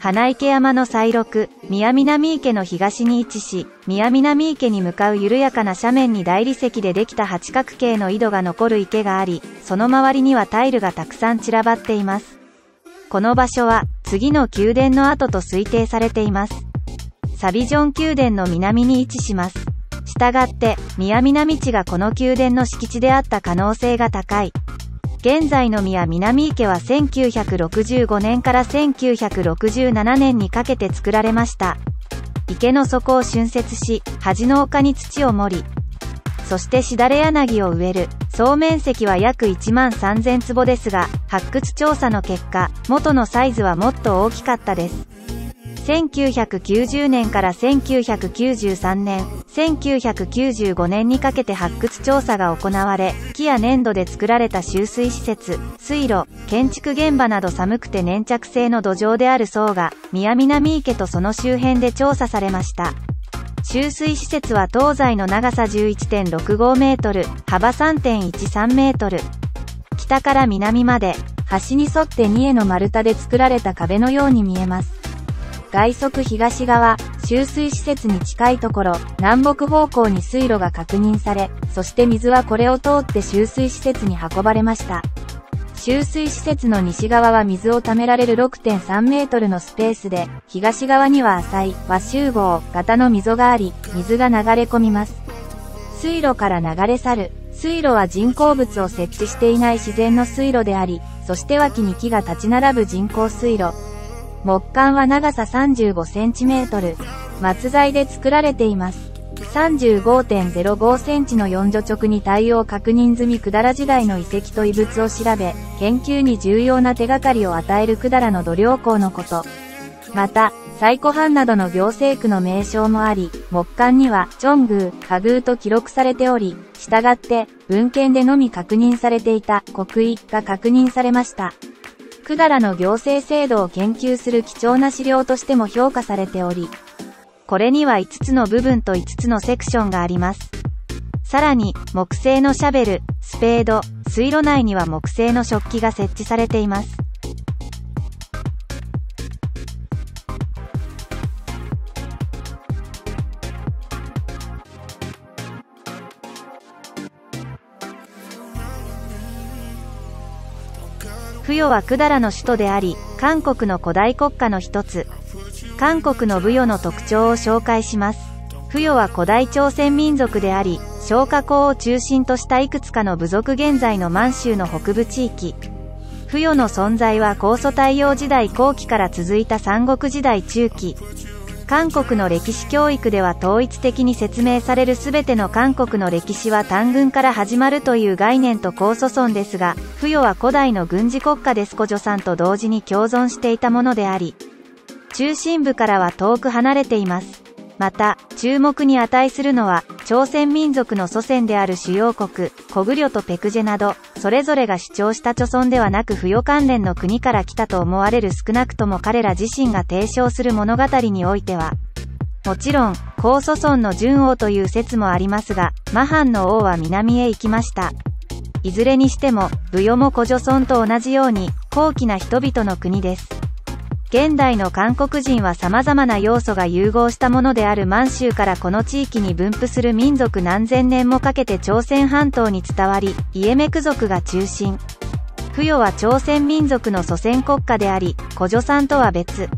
花池山の西麓、宮南池の東に位置し、宮南池に向かう緩やかな斜面に大理石でできた八角形の井戸が残る池があり、その周りにはタイルがたくさん散らばっています。この場所は、次の宮殿の跡と推定されています。サビジョン宮殿の南に位置します。したがって、宮南地がこの宮殿の敷地であった可能性が高い。現在の宮南池は1965年から1967年にかけて作られました。池の底を浚渫し、端の丘に土を盛り、そしてしだれ柳を植える。総面積は約1万3000坪ですが、発掘調査の結果、元のサイズはもっと大きかったです。1990年から1993年、1995年にかけて発掘調査が行われ、木や粘土で作られた集水施設、水路、建築現場など寒くて粘着性の土壌である層が、宮南池とその周辺で調査されました。集水施設は東西の長さ11.65メートル、幅3.13メートル。北から南まで、端に沿って2への丸太で作られた壁のように見えます。外側東側、集水施設に近いところ、南北方向に水路が確認され、そして水はこれを通って集水施設に運ばれました。集水施設の西側は水を溜められる6.3メートルのスペースで、東側には浅い和集合型の溝があり、水が流れ込みます。水路から流れ去る。水路は人工物を設置していない自然の水路であり、そして脇に木が立ち並ぶ人工水路。木管は長さ35センチメートル、松材で作られています。35.05センチの四女直に対応確認済み百済時代の遺跡と遺物を調べ、研究に重要な手がかりを与える百済の土量港のこと。また、最古藩などの行政区の名称もあり、木管には、チョングー、下宮と記録されており、従って、文献でのみ確認されていた国威が確認されました。百済の行政制度を研究する貴重な資料としても評価されており、これには5つの部分と5つのセクションがあります。さらに、木製のシャベル、スペード、水路内には木製の食器が設置されています。付与は百済の首都であり、韓国の古代国家の一つ。韓国の舞踊の特徴を紹介します。付与は古代朝鮮民族であり、消火口を中心としたいくつかの部族現在の満州の北部地域。付与の存在は高祖太陽時代後期から続いた三国時代中期。韓国の歴史教育では統一的に説明される全ての韓国の歴史は単軍から始まるという概念と高祖孫ですが、付与は古代の軍事国家です古女さんと同時に共存していたものであり、中心部からは遠く離れています。また、注目に値するのは、朝鮮民族の祖先である主要国、コグリョとペクジェなど、それぞれが主張した著村ではなく付与関連の国から来たと思われる少なくとも彼ら自身が提唱する物語においては、もちろん、高祖孫の順王という説もありますが、マハンの王は南へ行きました。いずれにしても、武与も古女村と同じように、高貴な人々の国です。現代の韓国人は様々な要素が融合したものである満州からこの地域に分布する民族何千年もかけて朝鮮半島に伝わり、イエメク族が中心。付与は朝鮮民族の祖先国家であり、古女さんとは別。